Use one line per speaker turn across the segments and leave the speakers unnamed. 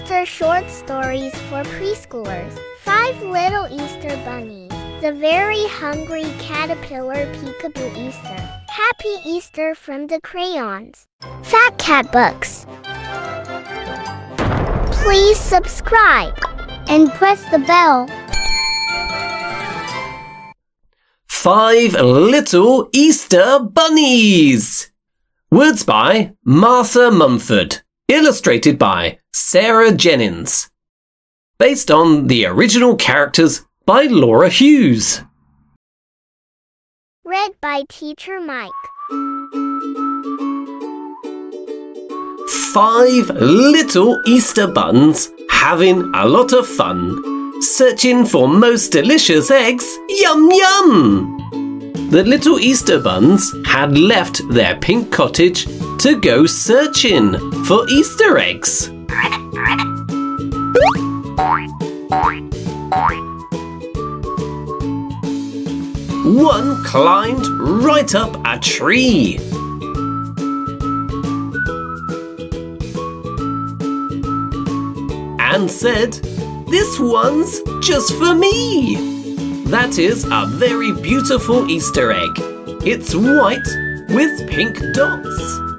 Easter short stories for preschoolers. Five Little Easter Bunnies. The Very Hungry Caterpillar Peekaboo Easter. Happy Easter from the Crayons. Fat Cat Books. Please subscribe and press the bell.
Five Little Easter Bunnies. Words by Martha Mumford. Illustrated by Sarah Jennings. Based on the original characters by Laura Hughes.
Read by Teacher Mike.
Five little Easter buns having a lot of fun, searching for most delicious eggs. Yum yum! The little Easter buns had left their pink cottage to go searching for Easter eggs. One climbed right up a tree. And said, This one's just for me. That is a very beautiful Easter egg. It's white with pink dots.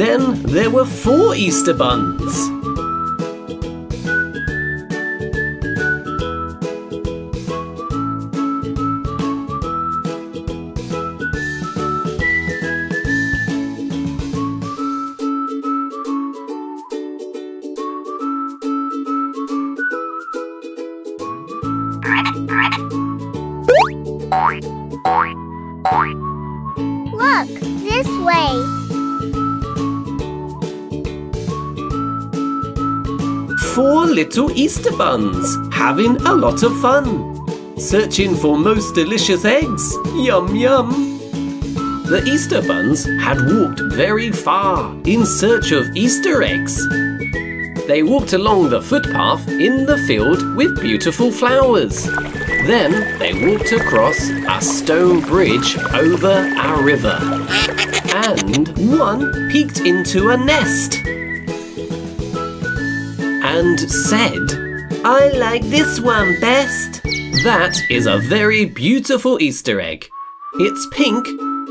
Then there were four Easter buns.
Look, this way.
Four little Easter buns having a lot of fun. Searching for most delicious eggs. Yum yum. The Easter buns had walked very far in search of Easter eggs. They walked along the footpath in the field with beautiful flowers. Then they walked across a stone bridge over a river. And one peeked into a nest and said, I like this one best. That is a very beautiful Easter egg. It's pink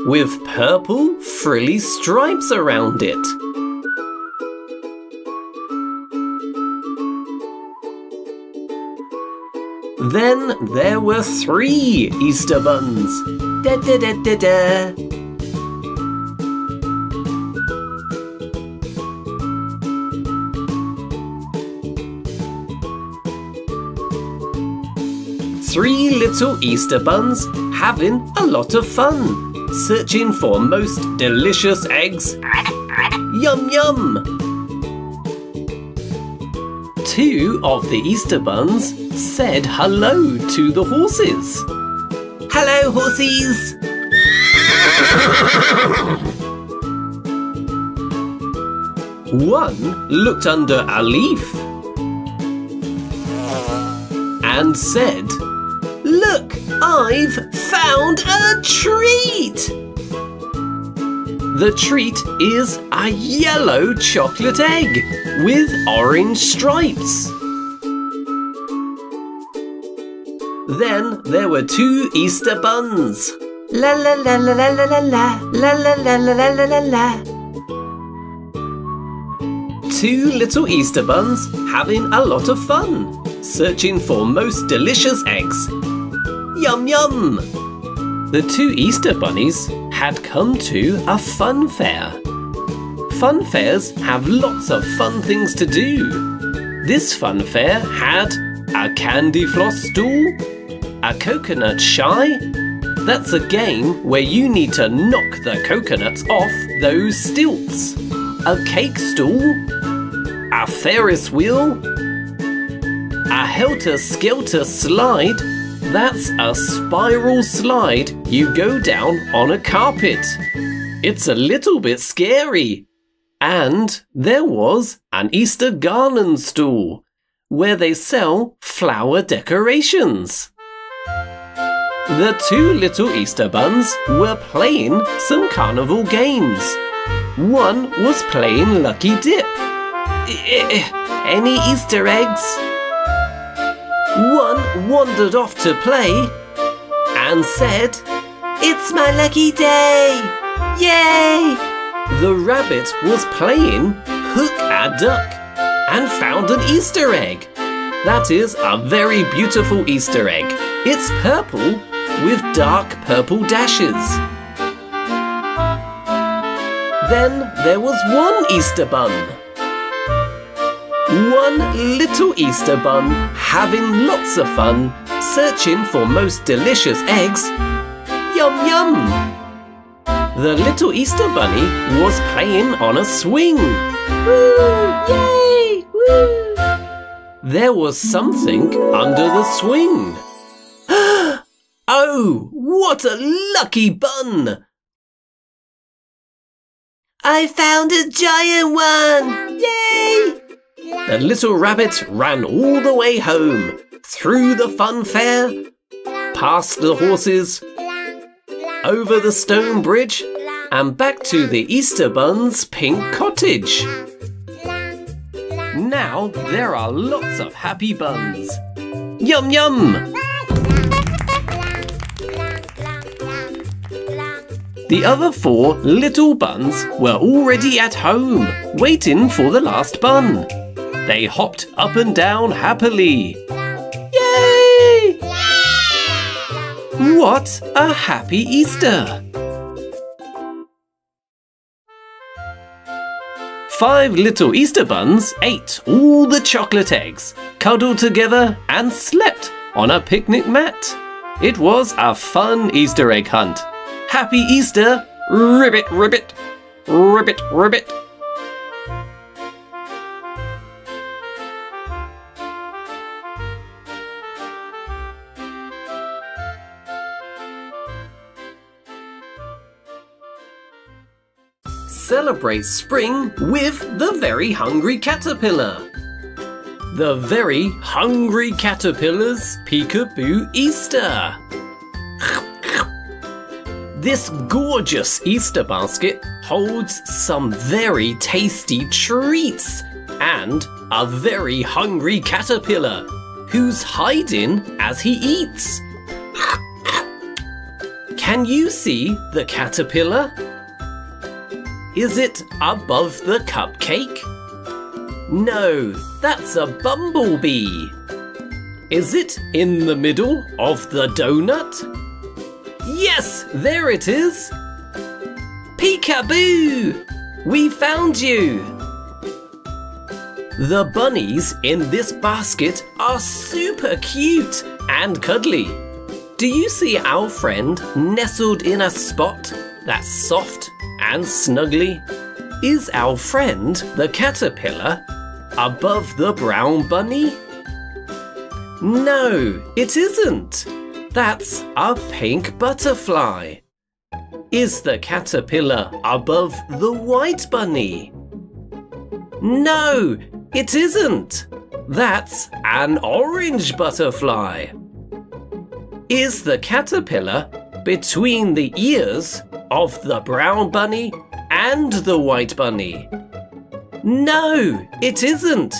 with purple frilly stripes around it. Then there were three Easter buns. Da da da da da. Three little Easter buns having a lot of fun, searching for most delicious eggs. Yum yum! Two of the Easter buns said hello to the horses. Hello, horses! One looked under a leaf and said, I've found a treat! The treat is a yellow chocolate egg with orange stripes. Then there were two Easter buns. La la la la la la la la la la la la la la la. Two little Easter buns having a lot of fun, searching for most delicious eggs. Yum yum! The two Easter bunnies had come to a fun fair. Fun fairs have lots of fun things to do. This fun fair had a candy floss stool, a coconut shy. That's a game where you need to knock the coconuts off those stilts. A cake stool, a Ferris wheel, a helter skelter slide. That's a spiral slide you go down on a carpet. It's a little bit scary. And there was an Easter garland stall where they sell flower decorations. The two little Easter buns were playing some carnival games. One was playing Lucky Dip. Eh, eh, eh, any Easter eggs? One wandered off to play and said, It's my lucky day! Yay! The rabbit was playing Hook a Duck and found an Easter egg. That is a very beautiful Easter egg. It's purple with dark purple dashes. Then there was one Easter bun. One little Easter bun having lots of fun, searching for most delicious eggs. Yum yum! The little Easter bunny was playing on a swing. Woo! Yay! Woo! There was something under the swing. oh, what a lucky bun! I found a giant one! Yay! The little rabbit ran all the way home, through the fun fair, past the horses, over the stone bridge, and back to the Easter Bun's pink cottage. Now there are lots of happy buns. Yum yum! The other four little buns were already at home, waiting for the last bun. They hopped up and down happily. Yay! What a happy Easter! Five little Easter buns ate all the chocolate eggs, cuddled together, and slept on a picnic mat. It was a fun Easter egg hunt. Happy Easter! Ribbit, ribbit! Ribbit, ribbit! Celebrate spring with the Very Hungry Caterpillar. The Very Hungry Caterpillar's Peekaboo Easter. This gorgeous Easter basket holds some very tasty treats and a very hungry caterpillar who's hiding as he eats. Can you see the caterpillar? Is it above the cupcake? No, that's a bumblebee. Is it in the middle of the donut? Yes, there it is! Peekaboo! We found you! The bunnies in this basket are super cute and cuddly. Do you see our friend nestled in a spot that's soft and snuggly? Is our friend the caterpillar above the brown bunny? No, it isn't. That's a pink butterfly. Is the caterpillar above the white bunny? No, it isn't. That's an orange butterfly. Is the caterpillar between the ears of the brown bunny and the white bunny? No, it isn't.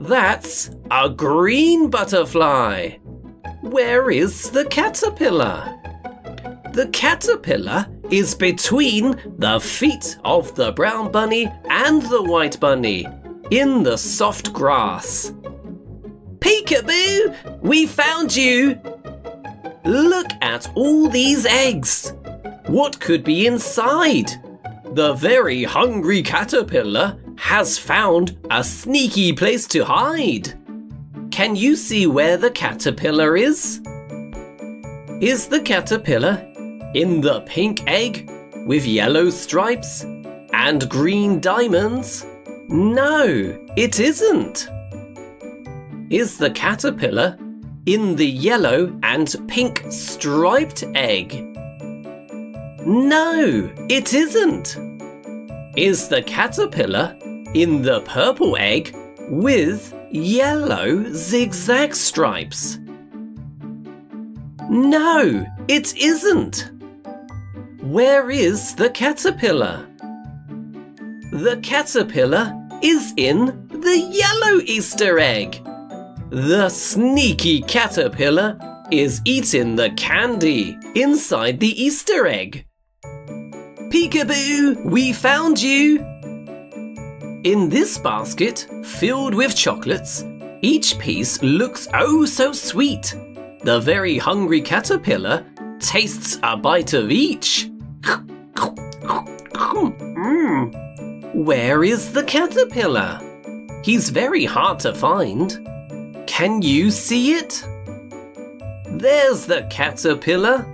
That's a green butterfly. Where is the caterpillar? The caterpillar is between the feet of the brown bunny and the white bunny in the soft grass. Peekaboo! We found you! Look at all these eggs! What could be inside? The very hungry caterpillar has found a sneaky place to hide. Can you see where the caterpillar is? Is the caterpillar in the pink egg with yellow stripes and green diamonds? No, it isn't. Is the caterpillar in the yellow and pink striped egg? No, it isn't. Is the caterpillar in the purple egg with yellow zigzag stripes? No, it isn't. Where is the caterpillar? The caterpillar is in the yellow Easter egg. The sneaky caterpillar is eating the candy inside the Easter egg. Peekaboo, we found you! In this basket, filled with chocolates, each piece looks oh so sweet. The very hungry caterpillar tastes a bite of each. Mm. Where is the caterpillar? He's very hard to find. Can you see it? There's the caterpillar.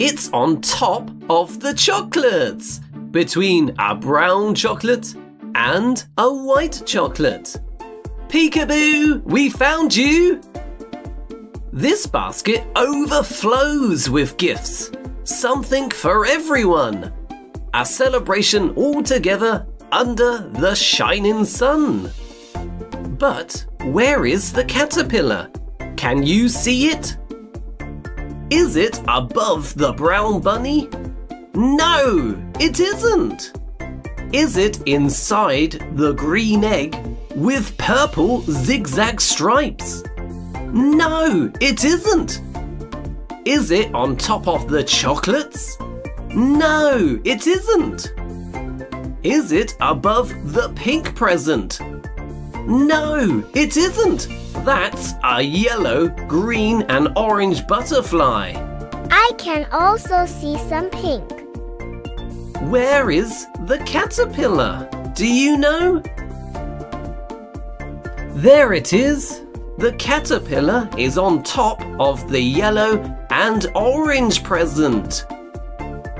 It's on top of the chocolates, between a brown chocolate and a white chocolate. Peekaboo, we found you! This basket overflows with gifts. Something for everyone. A celebration all together under the shining sun. But where is the caterpillar? Can you see it? Is it above the brown bunny? No, it isn't. Is it inside the green egg with purple zigzag stripes? No, it isn't. Is it on top of the chocolates? No, it isn't. Is it above the pink present? No, it isn't. That's a yellow, green and orange butterfly.
I can also see some pink.
Where is the caterpillar? Do you know? There it is. The caterpillar is on top of the yellow and orange present.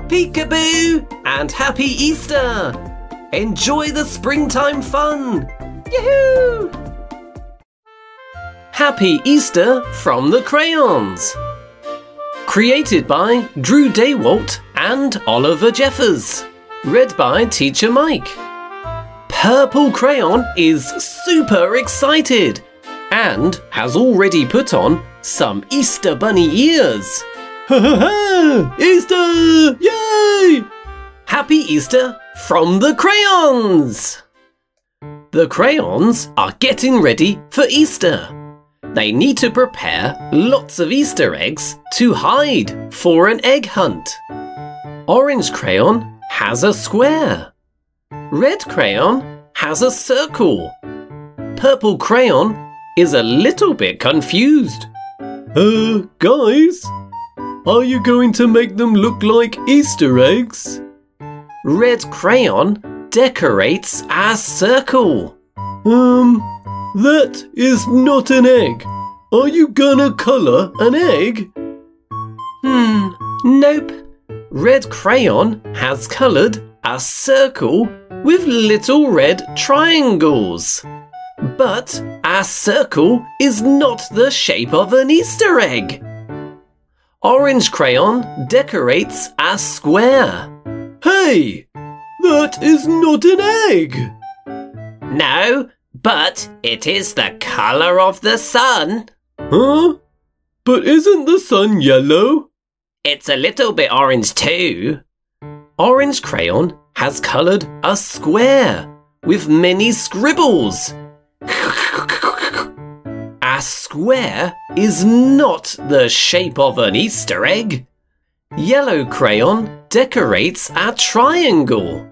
Peekaboo and happy Easter! Enjoy the springtime fun! Yahoo! Happy Easter from the Crayons. Created by Drew Daywalt and Oliver Jeffers. Read by Teacher Mike. Purple Crayon is super excited and has already put on some Easter Bunny ears. Ha ha ha! Easter! Yay! Happy Easter from the crayons! The crayons are getting ready for Easter. They need to prepare lots of Easter eggs to hide for an egg hunt. Orange crayon has a square. Red crayon has a circle. Purple crayon is a little bit confused. Uh, guys, are you going to make them look like Easter eggs? Red crayon decorates a circle. Um, that is not an egg. Are you gonna colour an egg? Hmm, nope. Red crayon has coloured a circle with little red triangles. But a circle is not the shape of an Easter egg. Orange crayon decorates a square. Hey, that is not an egg. No, but it is the colour of the sun. Huh? But isn't the sun yellow? It's a little bit orange too. Orange crayon has coloured a square with many scribbles. A square is not the shape of an Easter egg. Yellow crayon decorates a triangle.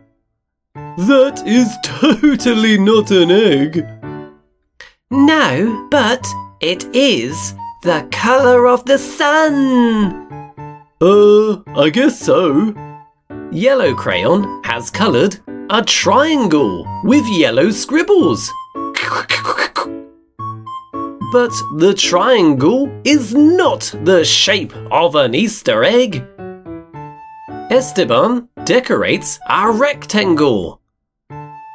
That is totally not an egg. No, but it is the colour of the sun. Uh, I guess so. Yellow crayon has coloured a triangle with yellow scribbles. But the triangle is not the shape of an Easter egg. Esteban decorates a rectangle.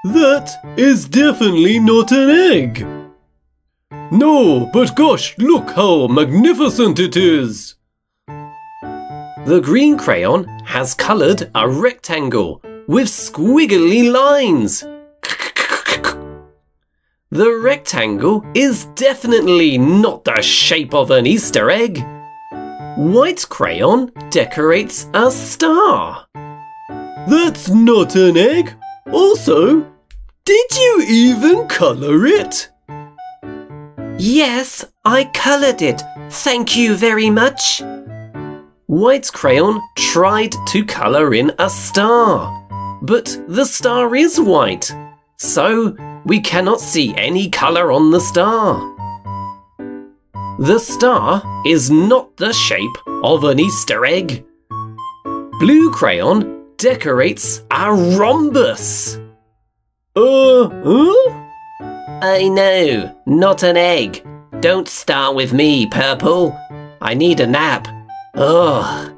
That is definitely not an egg. No, but gosh, look how magnificent it is. The green crayon has coloured a rectangle with squiggly lines. The rectangle is definitely not the shape of an Easter egg. White crayon decorates a star.
That's not an egg. Also, did you even colour it?
Yes, I coloured it. Thank you very much. White crayon tried to colour in a star, but the star is white, so we cannot see any colour on the star. The star is not the shape of an Easter egg. Blue crayon decorates a rhombus.
Uh, huh?
I know, not an egg. Don't start with me, Purple. I need a nap. Ugh.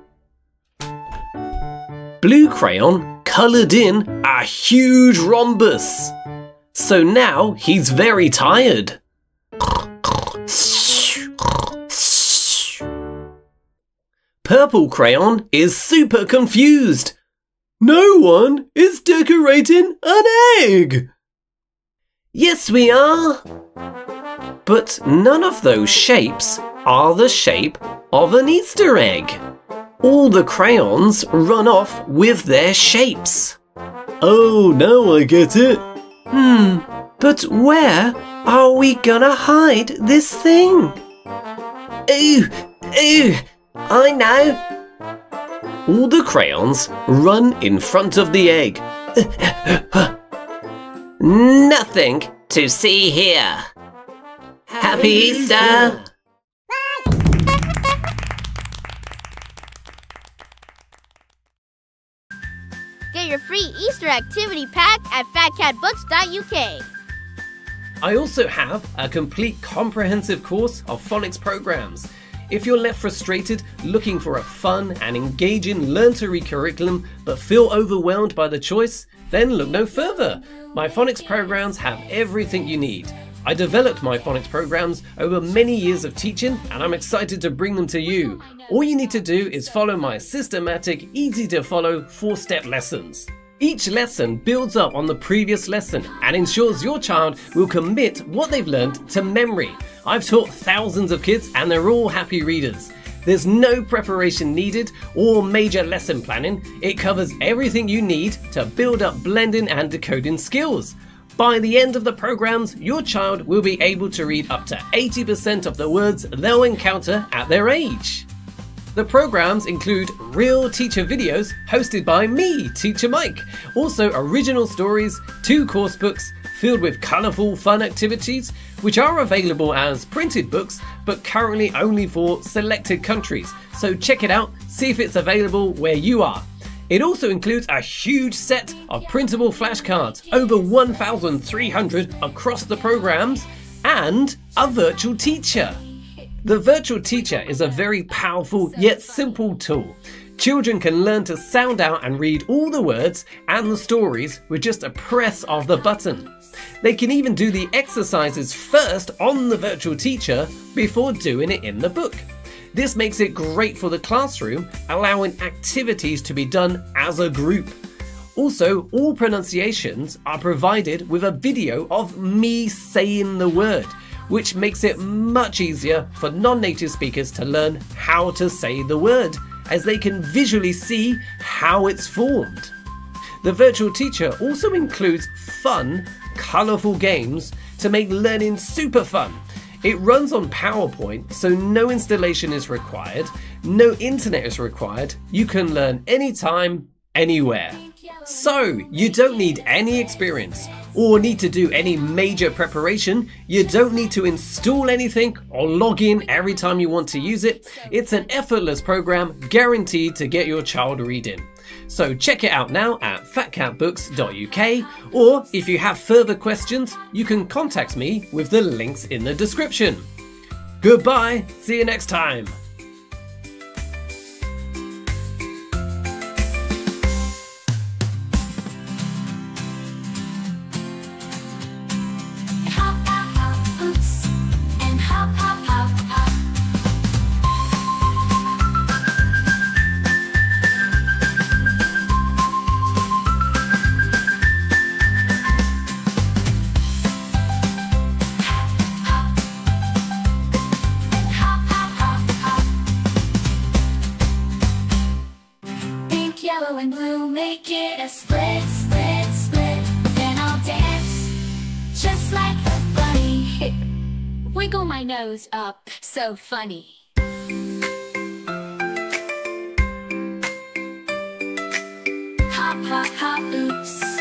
Blue crayon coloured in a huge rhombus. So now he's very tired. Purple crayon is super confused.
No one is decorating an egg.
Yes, we are. But none of those shapes are the shape of an Easter egg. All the crayons run off with their shapes.
Oh, now I get it.
Hmm, but where are we gonna hide this thing? Ooh, ooh, I know. All the crayons run in front of the egg. Nothing to see here. Happy Easter!
Get your free Easter activity pack at fatcatbooks.uk.
I also have a complete comprehensive course of phonics programs. If you're left frustrated looking for a fun and engaging learn to read curriculum but feel overwhelmed by the choice, then look no further. My phonics programs have everything you need. I developed my phonics programs over many years of teaching and I'm excited to bring them to you. All you need to do is follow my systematic, easy to follow four step lessons. Each lesson builds up on the previous lesson and ensures your child will commit what they've learned to memory. I've taught thousands of kids and they're all happy readers. There's no preparation needed or major lesson planning. It covers everything you need to build up blending and decoding skills. By the end of the programs, your child will be able to read up to 80% of the words they'll encounter at their age. The programs include real teacher videos hosted by me, Teacher Mike, also original stories, two course books filled with colourful fun activities, which are available as printed books but currently only for selected countries. So check it out, see if it's available where you are. It also includes a huge set of printable flashcards, over 1,300 across the programs, and a virtual teacher. The virtual teacher is a very powerful yet simple tool. Children can learn to sound out and read all the words and the stories with just a press of the button. They can even do the exercises first on the virtual teacher before doing it in the book. This makes it great for the classroom, allowing activities to be done as a group. Also, all pronunciations are provided with a video of me saying the word, which makes it much easier for non native speakers to learn how to say the word, as they can visually see how it's formed. The virtual teacher also includes fun, colourful games to make learning super fun. It runs on PowerPoint, so no installation is required, no internet is required, you can learn anytime, anywhere. So, you don't need any experience or need to do any major preparation. You don't need to install anything or log in every time you want to use it. It's an effortless program guaranteed to get your child reading. So check it out now at fatcatbooks.uk or if you have further questions, you can contact me with the links in the description. Goodbye, see you next time.
It a split, split, split. Then I'll dance just like a bunny. Wiggle my nose up, so funny. Hop, hop, hop, oops.